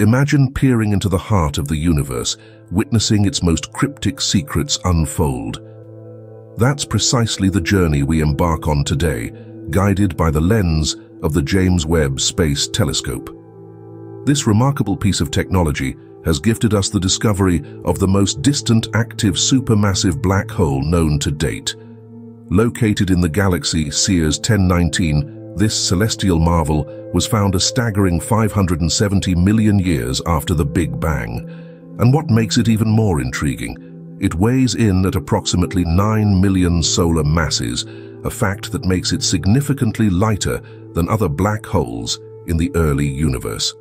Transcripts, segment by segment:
Imagine peering into the heart of the universe, witnessing its most cryptic secrets unfold. That's precisely the journey we embark on today, guided by the lens of the James Webb Space Telescope. This remarkable piece of technology has gifted us the discovery of the most distant active supermassive black hole known to date. Located in the galaxy CEERS 1019, this celestial marvel was found a staggering 570 million years after the Big Bang. And what makes it even more intriguing, it weighs in at approximately 9 million solar masses, a fact that makes it significantly lighter than other black holes in the early universe.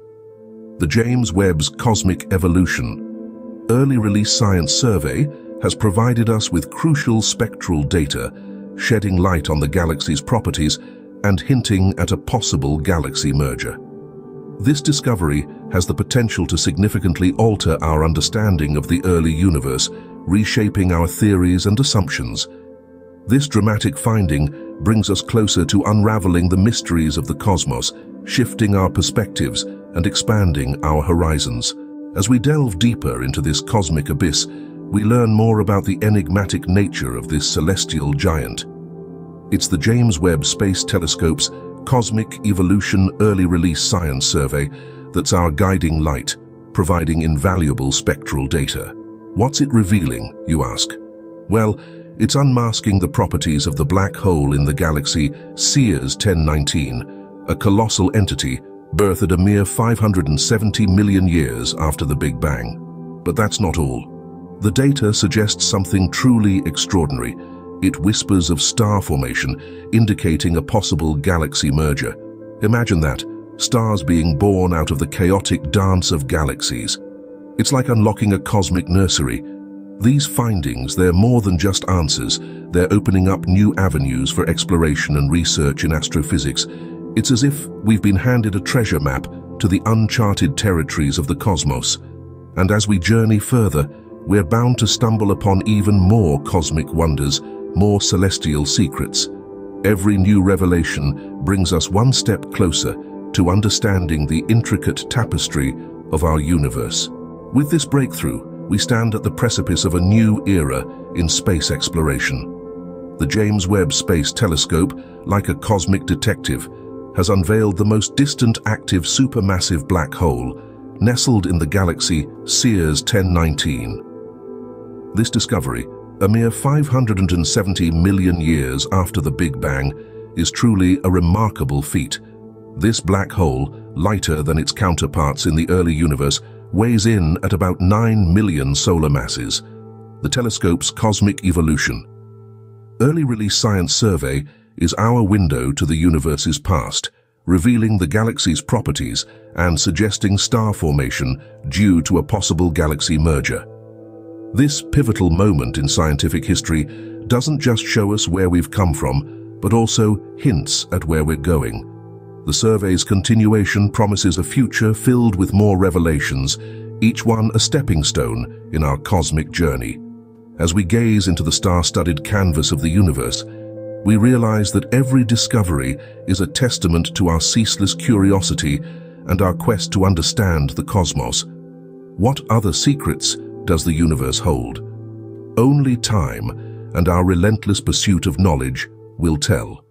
The James Webb's Cosmic Evolution Early Release Science Survey has provided us with crucial spectral data shedding light on the galaxy's properties and hinting at a possible galaxy merger. This discovery has the potential to significantly alter our understanding of the early universe, reshaping our theories and assumptions. This dramatic finding brings us closer to unraveling the mysteries of the cosmos, shifting our perspectives and expanding our horizons. As we delve deeper into this cosmic abyss, we learn more about the enigmatic nature of this celestial giant. It's the James Webb Space Telescope's Cosmic Evolution Early Release Science Survey that's our guiding light, providing invaluable spectral data. What's it revealing, you ask? Well, it's unmasking the properties of the black hole in the galaxy CEERS 1019, a colossal entity birthed a mere 570 million years after the Big Bang. But that's not all. The data suggests something truly extraordinary. It whispers of star formation, indicating a possible galaxy merger. Imagine that, stars being born out of the chaotic dance of galaxies. It's like unlocking a cosmic nursery. These findings, they're more than just answers. They're opening up new avenues for exploration and research in astrophysics. It's as if we've been handed a treasure map to the uncharted territories of the cosmos. And as we journey further, we're bound to stumble upon even more cosmic wonders, more celestial secrets. Every new revelation brings us one step closer to understanding the intricate tapestry of our universe. With this breakthrough, we stand at the precipice of a new era in space exploration. The James Webb Space Telescope, like a cosmic detective, has unveiled the most distant active supermassive black hole, nestled in the galaxy CEERS 1019. This discovery, a mere 570 million years after the Big Bang, is truly a remarkable feat. This black hole, lighter than its counterparts in the early universe, weighs in at about 9 million solar masses. The telescope's cosmic evolution. Early Release Science Survey is our window to the universe's past, revealing the galaxy's properties and suggesting star formation due to a possible galaxy merger. This pivotal moment in scientific history doesn't just show us where we've come from, but also hints at where we're going. The survey's continuation promises a future filled with more revelations, each one a stepping stone in our cosmic journey. As we gaze into the star-studded canvas of the universe, we realize that every discovery is a testament to our ceaseless curiosity and our quest to understand the cosmos. What other secrets does the universe hold? Only time and our relentless pursuit of knowledge will tell.